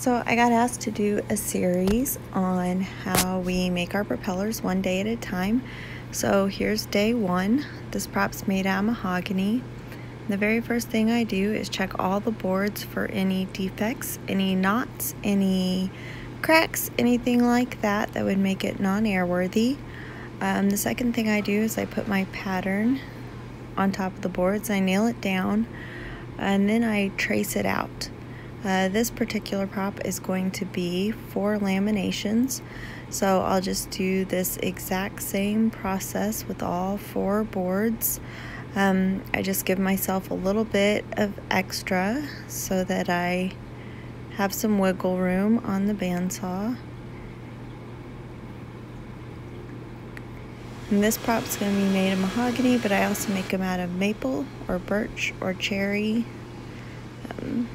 So I got asked to do a series on how we make our propellers one day at a time. So here's day one. This prop's made out of mahogany. The very first thing I do is check all the boards for any defects, any knots, any cracks, anything like that that would make it non-airworthy. Um, the second thing I do is I put my pattern on top of the boards, I nail it down, and then I trace it out. Uh, this particular prop is going to be four laminations. So I'll just do this exact same process with all four boards. Um, I just give myself a little bit of extra so that I have some wiggle room on the bandsaw. And this prop's going to be made of mahogany, but I also make them out of maple or birch or cherry. Um,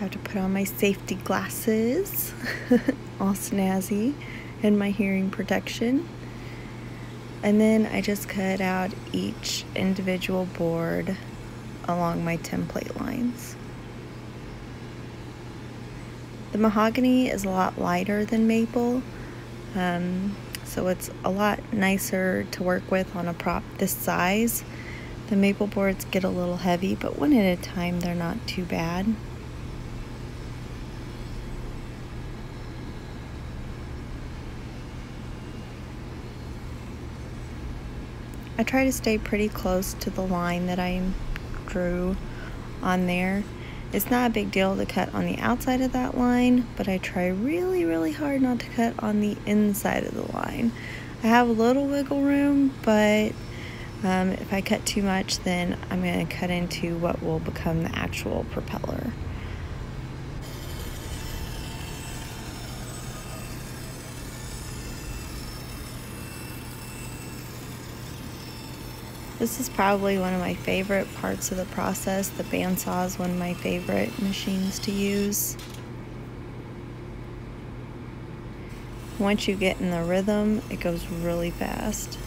have to put on my safety glasses, all snazzy, and my hearing protection. And then I just cut out each individual board along my template lines. The mahogany is a lot lighter than maple, um, so it's a lot nicer to work with on a prop this size. The maple boards get a little heavy, but one at a time they're not too bad. I try to stay pretty close to the line that I drew on there. It's not a big deal to cut on the outside of that line, but I try really, really hard not to cut on the inside of the line. I have a little wiggle room, but um, if I cut too much, then I'm going to cut into what will become the actual propeller. This is probably one of my favorite parts of the process. The bandsaw is one of my favorite machines to use. Once you get in the rhythm, it goes really fast.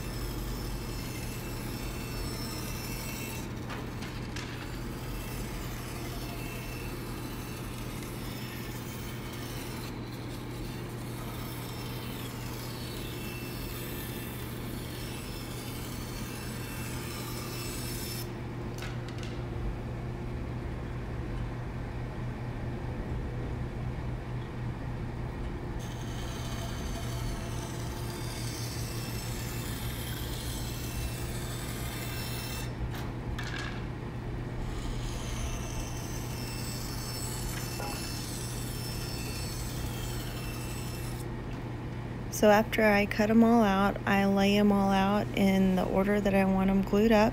So after I cut them all out, I lay them all out in the order that I want them glued up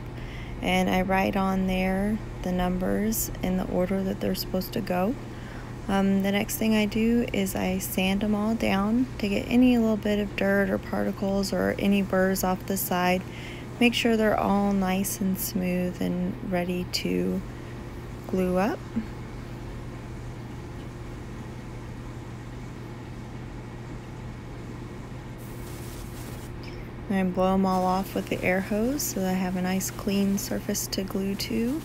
and I write on there the numbers in the order that they're supposed to go. Um, the next thing I do is I sand them all down to get any little bit of dirt or particles or any burrs off the side. Make sure they're all nice and smooth and ready to glue up. I blow them all off with the air hose so that I have a nice clean surface to glue to.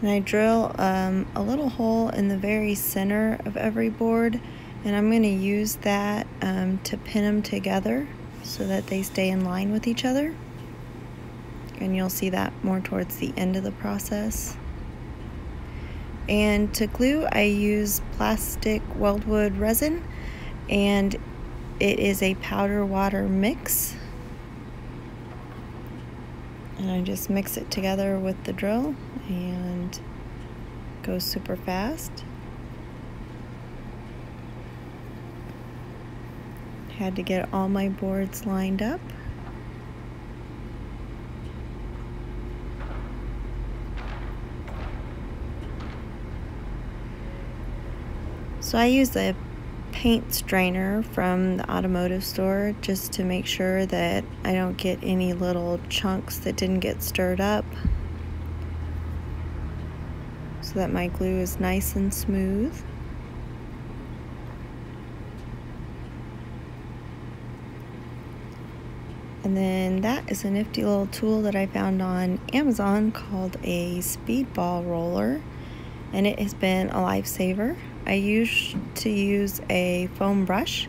And I drill um, a little hole in the very center of every board and I'm going to use that um, to pin them together so that they stay in line with each other. And you'll see that more towards the end of the process. And to glue, I use plastic weldwood resin and it is a powder water mix. And I just mix it together with the drill and goes super fast. Had to get all my boards lined up. So I use a paint strainer from the automotive store just to make sure that I don't get any little chunks that didn't get stirred up so that my glue is nice and smooth. And then that is a nifty little tool that I found on Amazon called a speedball roller. And it has been a lifesaver. I used to use a foam brush,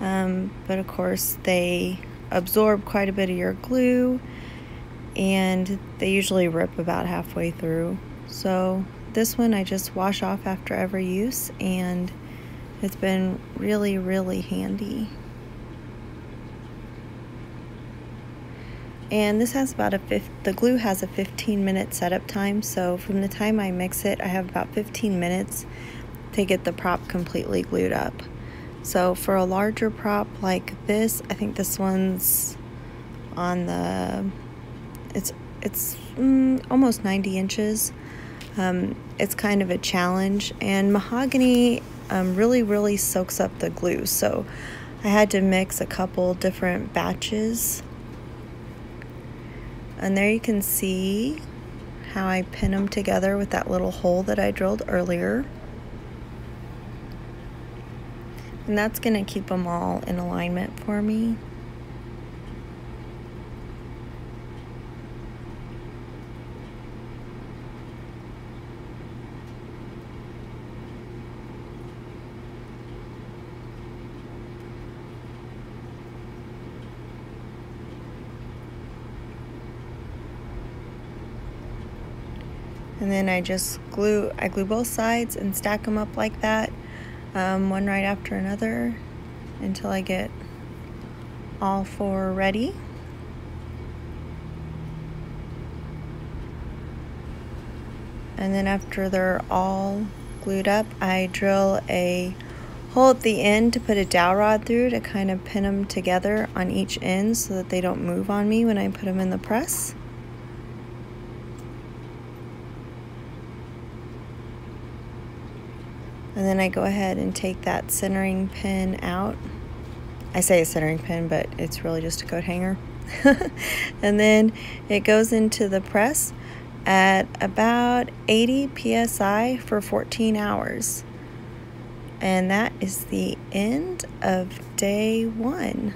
um, but of course they absorb quite a bit of your glue and they usually rip about halfway through. So this one I just wash off after every use and it's been really, really handy. And this has about a fifth, the glue has a 15 minute setup time. So from the time I mix it, I have about 15 minutes to get the prop completely glued up. So for a larger prop like this, I think this one's on the, it's, it's mm, almost 90 inches. Um, it's kind of a challenge and mahogany um, really, really soaks up the glue. So I had to mix a couple different batches and there you can see how I pin them together with that little hole that I drilled earlier. And that's going to keep them all in alignment for me. and then I just glue I glue both sides and stack them up like that um, one right after another until I get all four ready. And then after they're all glued up I drill a hole at the end to put a dowel rod through to kind of pin them together on each end so that they don't move on me when I put them in the press And then I go ahead and take that centering pin out. I say a centering pin, but it's really just a coat hanger. and then it goes into the press at about 80 psi for 14 hours. And that is the end of day one.